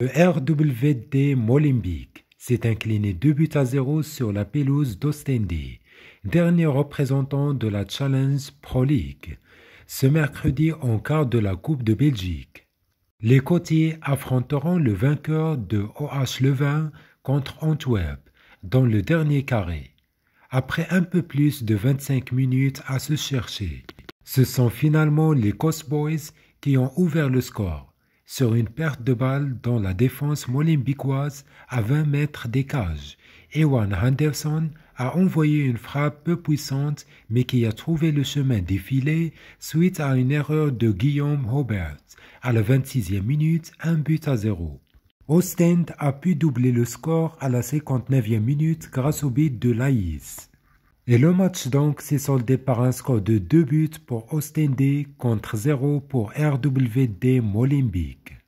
Le RWD Molenbeek s'est incliné 2 buts à 0 sur la pelouse d'Ostende, dernier représentant de la Challenge Pro League, ce mercredi en quart de la Coupe de Belgique. Les côtiers affronteront le vainqueur de OH Leuven contre Antwerp dans le dernier carré. Après un peu plus de 25 minutes à se chercher, ce sont finalement les Coast Boys qui ont ouvert le score sur une perte de balle dans la défense molenbeekoise à 20 mètres des cages. Ewan Henderson a envoyé une frappe peu puissante mais qui a trouvé le chemin défilé suite à une erreur de Guillaume Hobert à la 26e minute, un but à zéro. Ostend a pu doubler le score à la 59e minute grâce au but de Laïs. Et le match donc s'est soldé par un score de 2 buts pour Ostende contre 0 pour RWD Molenbeek.